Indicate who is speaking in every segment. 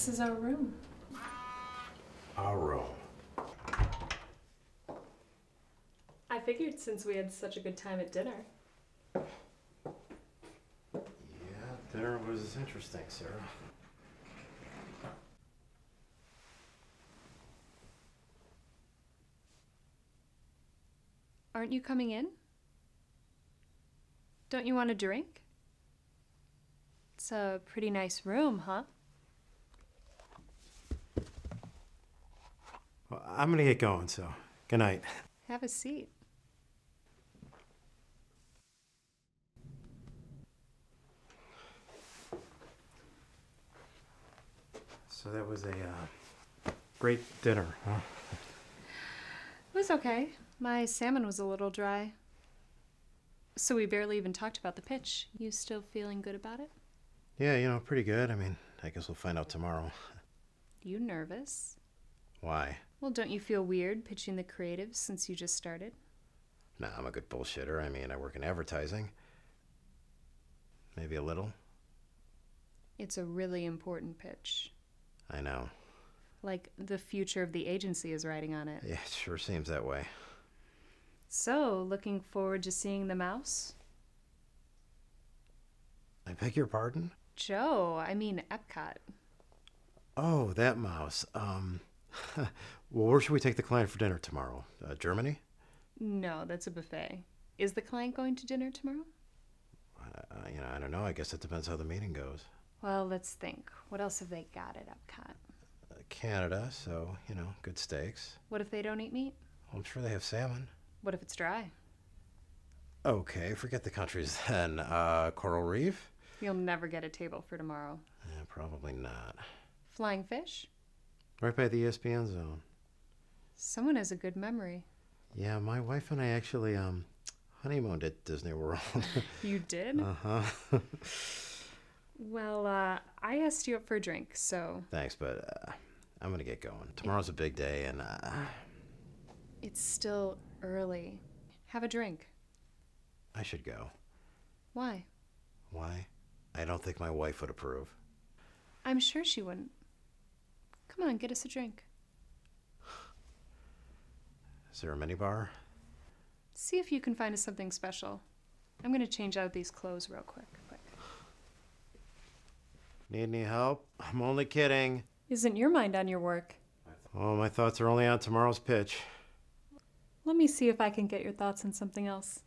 Speaker 1: This is our room.
Speaker 2: Our room.
Speaker 1: I figured since we had such a good time at dinner.
Speaker 2: Yeah, dinner was interesting, Sarah.
Speaker 1: Aren't you coming in? Don't you want a drink? It's a pretty nice room, huh?
Speaker 2: I'm gonna get going, so good night.
Speaker 1: Have a seat.
Speaker 2: So that was a uh, great dinner, huh?
Speaker 1: It was okay. My salmon was a little dry. So we barely even talked about the pitch. You still feeling good about it?
Speaker 2: Yeah, you know, pretty good. I mean, I guess we'll find out tomorrow.
Speaker 1: You nervous?
Speaker 2: Why?
Speaker 1: Well, don't you feel weird pitching the creatives since you just started?
Speaker 2: Nah, I'm a good bullshitter. I mean, I work in advertising. Maybe a little.
Speaker 1: It's a really important pitch.
Speaker 2: I know.
Speaker 1: Like the future of the agency is riding on it.
Speaker 2: Yeah, it sure seems that way.
Speaker 1: So, looking forward to seeing the mouse?
Speaker 2: I beg your pardon?
Speaker 1: Joe, I mean Epcot.
Speaker 2: Oh, that mouse. Um, well, where should we take the client for dinner tomorrow? Uh, Germany?
Speaker 1: No, that's a buffet. Is the client going to dinner tomorrow?
Speaker 2: Uh, you know, I don't know. I guess it depends how the meeting goes.
Speaker 1: Well, let's think. What else have they got at Epcot?
Speaker 2: Uh, Canada, so, you know, good steaks.
Speaker 1: What if they don't eat meat?
Speaker 2: I'm sure they have salmon.
Speaker 1: What if it's dry?
Speaker 2: Okay, forget the countries then. Uh, Coral Reef?
Speaker 1: You'll never get a table for tomorrow.
Speaker 2: Eh, probably not.
Speaker 1: Flying fish?
Speaker 2: Right by the ESPN zone.
Speaker 1: Someone has a good memory.
Speaker 2: Yeah, my wife and I actually um honeymooned at Disney World.
Speaker 1: You did?
Speaker 2: uh huh.
Speaker 1: Well, uh, I asked you up for a drink, so
Speaker 2: Thanks, but uh, I'm gonna get going. Tomorrow's a big day, and uh,
Speaker 1: it's still early. Have a drink.
Speaker 2: I should go.
Speaker 1: Why?
Speaker 2: Why? I don't think my wife would approve.
Speaker 1: I'm sure she wouldn't. Come on, get us a drink.
Speaker 2: Is there a minibar?
Speaker 1: See if you can find us something special. I'm gonna change out these clothes real quick. quick.
Speaker 2: Need any help? I'm only kidding.
Speaker 1: Isn't your mind on your work?
Speaker 2: Oh, my thoughts are only on tomorrow's pitch.
Speaker 1: Let me see if I can get your thoughts on something else.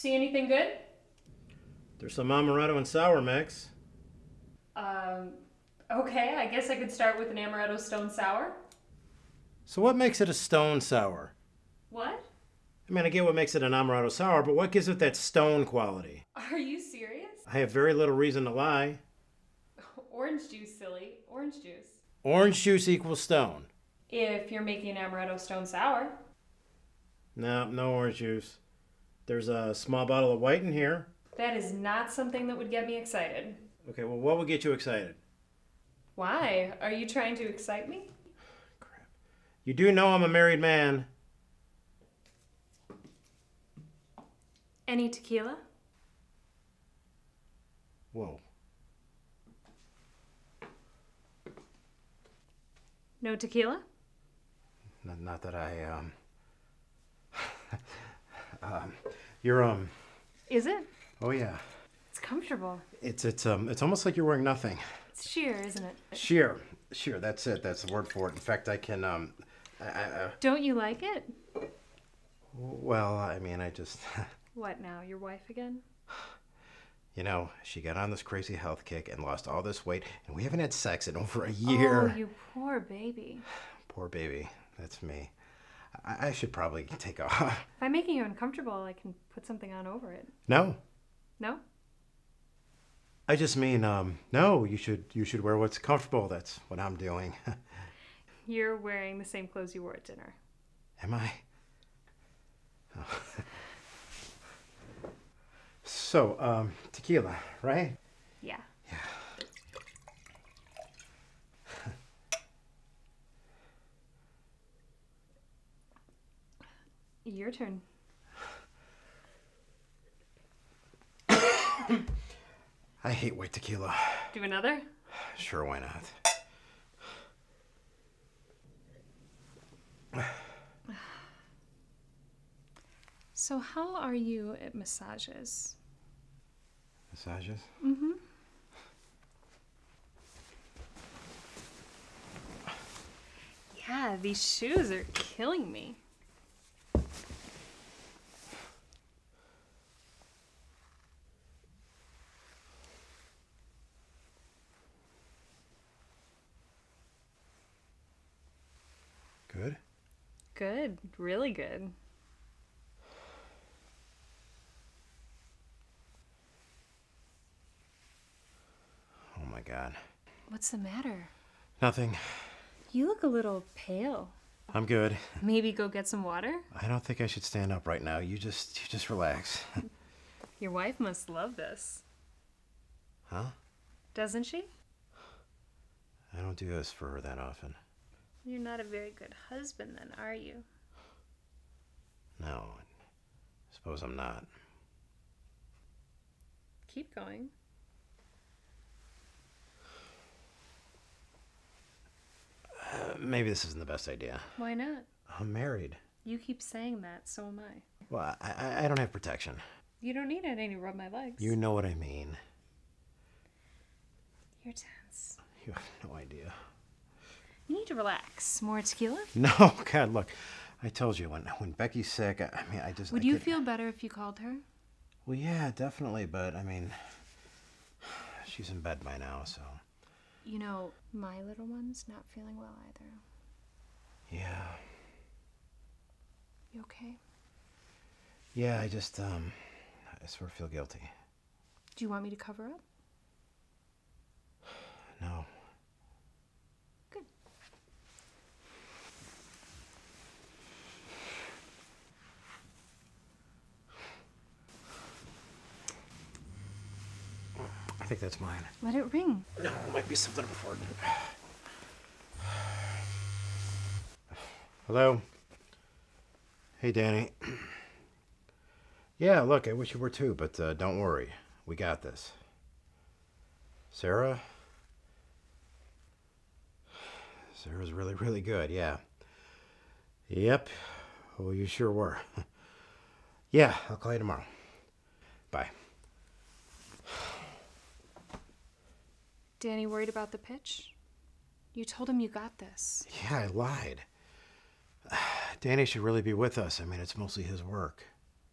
Speaker 1: See anything good?
Speaker 2: There's some amaretto and sour mix.
Speaker 1: Um, okay, I guess I could start with an amaretto stone sour.
Speaker 2: So what makes it a stone sour?
Speaker 1: What?
Speaker 2: I mean, I get what makes it an amaretto sour, but what gives it that stone quality?
Speaker 1: Are you serious?
Speaker 2: I have very little reason to lie.
Speaker 1: Orange juice, silly. Orange juice.
Speaker 2: Orange juice equals stone.
Speaker 1: If you're making an amaretto stone sour.
Speaker 2: No, no orange juice. There's a small bottle of white in here.
Speaker 1: That is not something that would get me excited.
Speaker 2: Okay, well, what would get you excited?
Speaker 1: Why? Are you trying to excite me?
Speaker 2: Crap. You do know I'm a married man.
Speaker 1: Any tequila?
Speaker 2: Whoa.
Speaker 1: No tequila?
Speaker 2: Not, not that I, um. um. You're, um.
Speaker 1: Is it?
Speaker 2: Oh, yeah.
Speaker 1: It's comfortable.
Speaker 2: It's, it's, um, it's almost like you're wearing nothing.
Speaker 1: It's sheer, isn't it?
Speaker 2: Sheer. Sheer, that's it. That's the word for it. In fact, I can, um. I, I, uh,
Speaker 1: Don't you like it?
Speaker 2: well, I mean, I just.
Speaker 1: What now? Your wife again?
Speaker 2: You know, she got on this crazy health kick and lost all this weight, and we haven't had sex in over a year.
Speaker 1: Oh, you poor baby.
Speaker 2: Poor baby. That's me. I, I should probably take off.
Speaker 1: If I'm making you uncomfortable, I can put something on over it.
Speaker 2: no,
Speaker 1: No?
Speaker 2: I just mean, um, no. You should, you should wear what's comfortable. That's what I'm doing.
Speaker 1: You're wearing the same clothes you wore at dinner.
Speaker 2: Am I? Oh. so, um, tequila, right?
Speaker 1: Yeah.
Speaker 2: Yeah.
Speaker 1: Your turn.
Speaker 2: I hate white tequila.
Speaker 1: Do another?
Speaker 2: Sure, why not?
Speaker 1: So, how are you at massages?
Speaker 2: Massages?
Speaker 1: Mm-hmm. Yeah, these shoes are killing me.
Speaker 2: Good.
Speaker 1: Good, really good.
Speaker 2: Oh my god.
Speaker 1: What's the matter?
Speaker 2: Nothing.
Speaker 1: You look a little pale.
Speaker 2: I'm good.
Speaker 1: Maybe go get some water?
Speaker 2: I don't think I should stand up right now. You just, you just relax.
Speaker 1: Your wife must love this.
Speaker 2: huh?
Speaker 1: Doesn't she?
Speaker 2: I don't do this for her that often.
Speaker 1: You're not a very good husband, then, are you?
Speaker 2: No. I Suppose I'm not.
Speaker 1: Keep going.
Speaker 2: Uh, maybe this isn't the best idea.
Speaker 1: Why not?
Speaker 2: I'm married.
Speaker 1: You keep saying that, so am I.
Speaker 2: Well, I, I, don't have protection.
Speaker 1: You don't need it any to rub my legs.
Speaker 2: You know what I mean.
Speaker 1: You're tense.
Speaker 2: You have no idea.
Speaker 1: You need to relax. More tequila?
Speaker 2: No, God, look. I told you when when Becky's sick. I, I mean, I just.
Speaker 1: Would
Speaker 2: I
Speaker 1: you
Speaker 2: could-
Speaker 1: feel better if you called her?
Speaker 2: Well, yeah, definitely, but I mean, she's in bed by now, so
Speaker 1: You know, my little one's not feeling well either.
Speaker 2: yeah,
Speaker 1: You okay?
Speaker 2: yeah. I just um, I sort of feel guilty.
Speaker 1: Do you want me to cover up?
Speaker 2: Think that's mine.
Speaker 1: Let it ring.
Speaker 2: No, it might be something important. Hello. Hey, Danny. yeah, look, I wish you were too, but uh, don't worry. We got this. Sarah? Sarah's really, really good, yeah. Yep. Oh, you sure were. yeah, I'll call you tomorrow. Bye.
Speaker 1: Danny worried about the pitch? You told him you got this.
Speaker 2: Yeah, I lied. Danny should really be with us. I mean, it's mostly his work.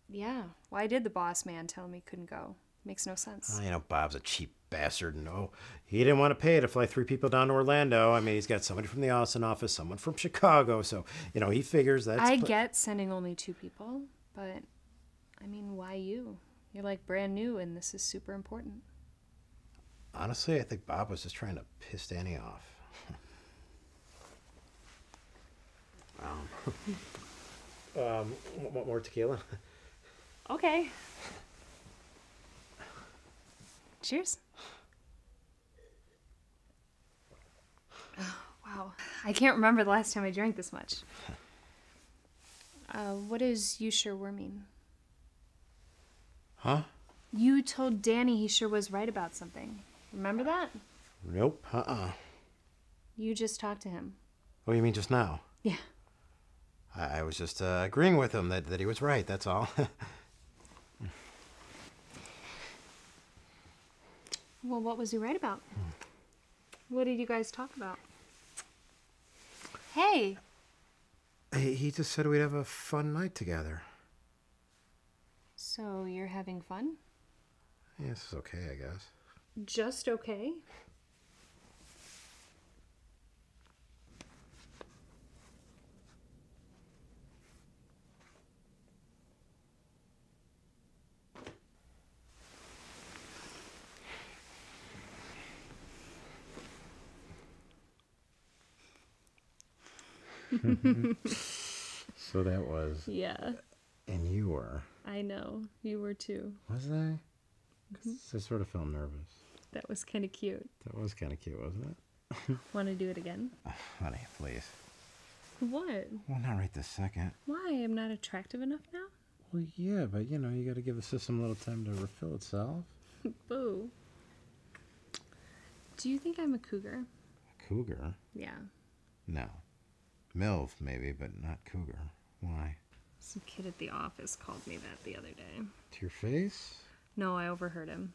Speaker 1: Yeah. Why did the boss man tell him he couldn't go? Makes no sense.
Speaker 2: Oh, you know, Bob's a cheap bastard. No, oh, he didn't want to pay to fly three people down to Orlando. I mean, he's got somebody from the Austin office, someone from Chicago. So, you know, he figures that's.
Speaker 1: I get sending only two people, but I mean, why you? You're like brand new and this is super important.
Speaker 2: Honestly, I think Bob was just trying to piss Danny off. um, um, want more tequila?
Speaker 1: Okay. Cheers. Oh, wow. I can't remember the last time I drank this much. Uh, what does you sure were mean?
Speaker 2: Huh?
Speaker 1: You told Danny he sure was right about something. Remember that?
Speaker 2: Nope. Uh uh
Speaker 1: You just talked to him.
Speaker 2: Oh, you mean just now?
Speaker 1: Yeah.
Speaker 2: I, I was just uh, agreeing with him that, that he was right, that's all.
Speaker 1: Well, what was he right about? What did you guys talk about? Hey,
Speaker 2: he, he just said we'd have a fun night together.
Speaker 1: so you're having fun?
Speaker 2: Yeah, this is okay, I guess.
Speaker 1: Just okay?
Speaker 2: So that was.
Speaker 1: Yeah,
Speaker 2: And you were.
Speaker 1: I know. You were too.
Speaker 2: Was I? Mm-hmm. 'Cause I sort of felt nervous.
Speaker 1: That was kind of cute.
Speaker 2: That was kind of cute, wasn't it?
Speaker 1: Want to do it again?
Speaker 2: Honey, please.
Speaker 1: What?
Speaker 2: Well, not right this second.
Speaker 1: Why? I'm not attractive enough now?
Speaker 2: Well, yeah, but you know, you got to give the system a little time to refill itself.
Speaker 1: Boo. Do you think I'm a cougar?
Speaker 2: Cougar?
Speaker 1: Yeah.
Speaker 2: No. MILF, maybe, but not cougar. Why?
Speaker 1: Some kid at the office called me that the other day.
Speaker 2: To your face?
Speaker 1: No, I overheard him.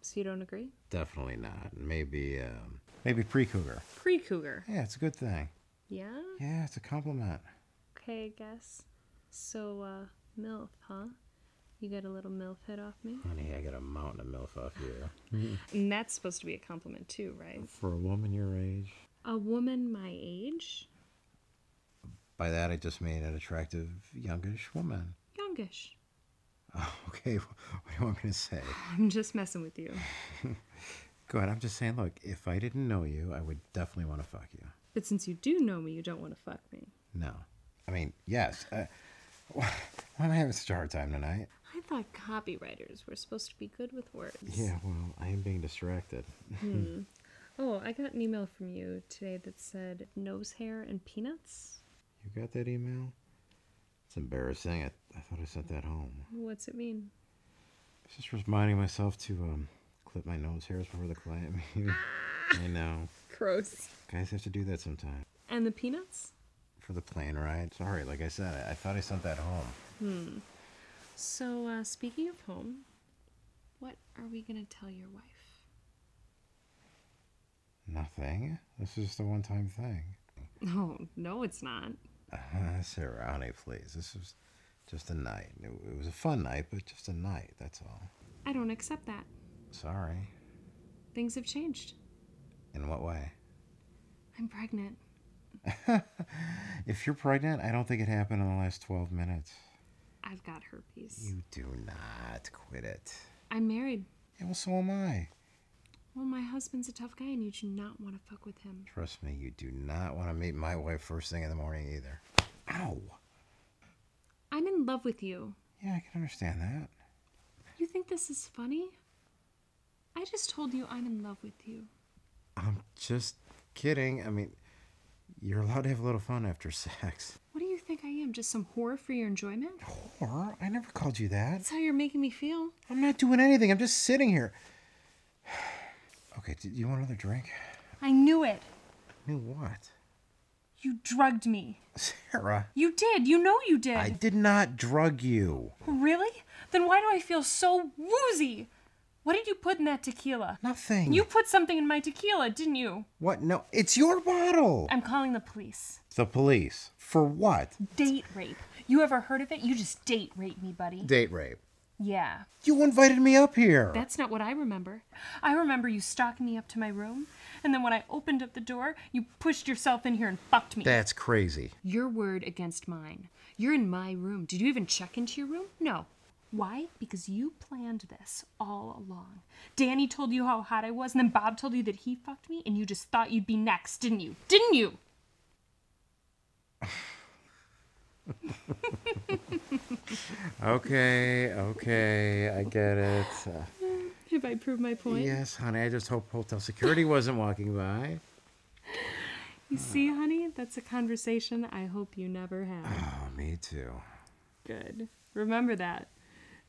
Speaker 1: So you don't agree?
Speaker 2: Definitely not. Maybe, um, maybe pre-cougar.
Speaker 1: Pre cougar.
Speaker 2: Yeah, it's a good thing.
Speaker 1: Yeah?
Speaker 2: Yeah, it's a compliment.
Speaker 1: Okay, I guess. So, uh, MILF, huh? You got a little MILF head off me?
Speaker 2: Honey, I got a mountain of MILF off you.
Speaker 1: And that's supposed to be a compliment, too, right?
Speaker 2: For a woman your age.
Speaker 1: A woman my age?
Speaker 2: By that, I just mean an attractive, youngish woman.
Speaker 1: Youngish.
Speaker 2: Oh, okay. What do you want me to say?
Speaker 1: I'm just messing with you.
Speaker 2: Go ahead. I'm just saying, look, if I didn't know you, I would definitely want to fuck you.
Speaker 1: But since you do know me, you don't want to fuck me.
Speaker 2: No. I mean, yes. Uh, why am I having such a hard time tonight?
Speaker 1: I thought copywriters were supposed to be good with words.
Speaker 2: Yeah, well, I am being distracted.
Speaker 1: Oh, I got an email from you today that said nose hair and peanuts.
Speaker 2: You got that email? It's embarrassing. I, I thought I sent that home.
Speaker 1: What's it mean?
Speaker 2: I was just reminding myself to um, clip my nose hairs before the client meeting. I know.
Speaker 1: Gross.
Speaker 2: Guys have to do that sometimes.
Speaker 1: And the peanuts?
Speaker 2: For the plane ride. Sorry, like I said, I, I thought I sent that home. Hmm.
Speaker 1: So, uh, speaking of home, what are we going to tell your wife?
Speaker 2: Nothing. This is just a one time thing.
Speaker 1: Oh, no, it's not.
Speaker 2: Uh, Sarah, honey, please. This was just a night. It, it was a fun night, but just a night, that's all.
Speaker 1: I don't accept that.
Speaker 2: Sorry.
Speaker 1: Things have changed.
Speaker 2: In what way?
Speaker 1: I'm pregnant.
Speaker 2: If you're pregnant, I don't think it happened in the last 12 minutes.
Speaker 1: I've got herpes.
Speaker 2: You do not quit it.
Speaker 1: I'm married.
Speaker 2: Yeah, well, so am I.
Speaker 1: Well, my husband's a tough guy and you do not want to fuck with him.
Speaker 2: Trust me, you do not want to meet my wife first thing in the morning either. Ow!
Speaker 1: I'm in love with you.
Speaker 2: Yeah, I can understand that.
Speaker 1: You think this is funny? I just told you I'm in love with you.
Speaker 2: I'm just kidding. I mean, you're allowed to have a little fun after sex.
Speaker 1: What do you think I am? Just some whore for your enjoyment?
Speaker 2: Whore? I never called you that.
Speaker 1: That's how you're making me feel.
Speaker 2: I'm not doing anything. I'm just sitting here. Okay, do you want another drink?
Speaker 1: I knew it.
Speaker 2: Knew what?
Speaker 1: You drugged me.
Speaker 2: Sarah,
Speaker 1: You did. You know you did.
Speaker 2: I did not drug you.
Speaker 1: Really? Then why do I feel so woozy? What did you put in that tequila?
Speaker 2: Nothing.
Speaker 1: You put something in my tequila, didn't you?
Speaker 2: What? No, it's your bottle.
Speaker 1: I'm calling the police.
Speaker 2: The police. For what?
Speaker 1: Date rape. You ever heard of it? You just date rape me, buddy.
Speaker 2: Date rape.
Speaker 1: Yeah.
Speaker 2: You invited me up here.
Speaker 1: That's not what I remember. I remember you stalking me up to my room, and then when I opened up the door, you pushed yourself in here and fucked me.
Speaker 2: That's crazy.
Speaker 1: Your word against mine. You're in my room. Did you even check into your room? No. Why? Because you planned this all along. Danny told you how hot I was, and then Bob told you that he fucked me, and you just thought you'd be next, didn't you? Didn't you?
Speaker 2: Okay, okay, I get it. Uh,
Speaker 1: Have I proved my point?
Speaker 2: yes, honey, I just hope hotel security wasn't walking by.
Speaker 1: You see, honey, that's a conversation I hope you never have.
Speaker 2: Oh, me too.
Speaker 1: Good. Remember that.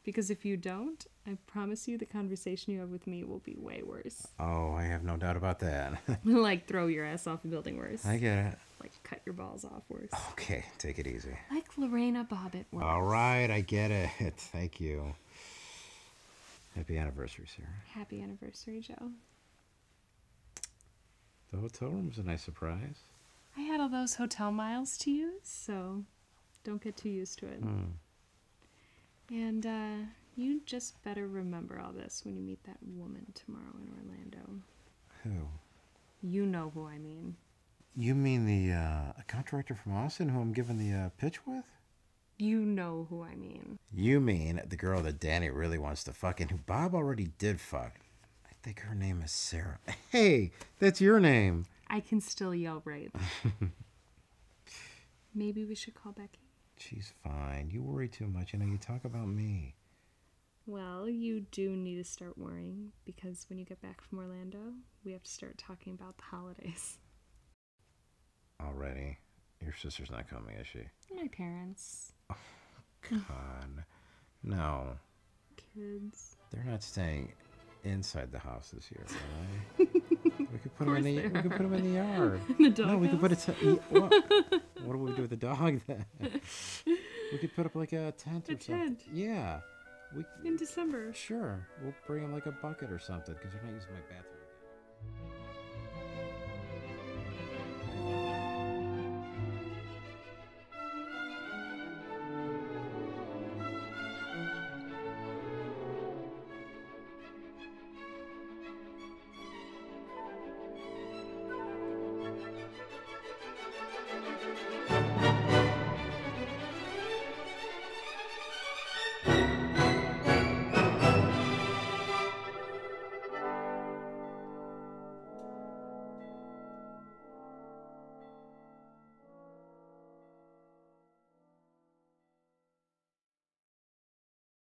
Speaker 1: Because if you don't, I promise you the conversation you have with me will be way worse.
Speaker 2: Oh, I have no doubt about that.
Speaker 1: like throw your ass off a building worse.
Speaker 2: I get it.
Speaker 1: Cut your balls off worse.
Speaker 2: Okay, take it easy.
Speaker 1: Like Lorena Bobbitt.
Speaker 2: All right, I get it. Thank you. Happy anniversary, Sarah.
Speaker 1: Happy anniversary, Joe.
Speaker 2: The hotel room's a nice surprise.
Speaker 1: I had all those hotel miles to use, so don't get too used to it.
Speaker 2: Hmm.
Speaker 1: And uh, you just better remember all this when you meet that woman tomorrow in Orlando.
Speaker 2: Who?
Speaker 1: You know who I mean.
Speaker 2: You mean the uh, contractor from Austin who I'm giving the uh, pitch with?
Speaker 1: You know who I mean.
Speaker 2: You mean the girl that Danny really wants to fuck and who Bob already did fuck. I think her name is Sarah. Hey, that's your name.
Speaker 1: I can still yell right. Maybe we should call Becky.
Speaker 2: She's fine. You worry too much. You know, you talk about me.
Speaker 1: Well, you do need to start worrying because when you get back from Orlando, we have to start talking about the holidays.
Speaker 2: Already. Your sister's not coming, is she?
Speaker 1: My parents, Oh,
Speaker 2: God. No.
Speaker 1: kids.
Speaker 2: They're not staying inside the house this year, are they? we could put them in the we could put them in the yard.
Speaker 1: The dog
Speaker 2: no, we could put a
Speaker 1: house?
Speaker 2: tent. What? what do we do with the dog then? we could put up like a tent or
Speaker 1: A
Speaker 2: something.
Speaker 1: tent.
Speaker 2: Yeah. We
Speaker 1: in December.
Speaker 2: sure. We'll bring them like a bucket or something because they're not using my bathroom again.